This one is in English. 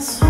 this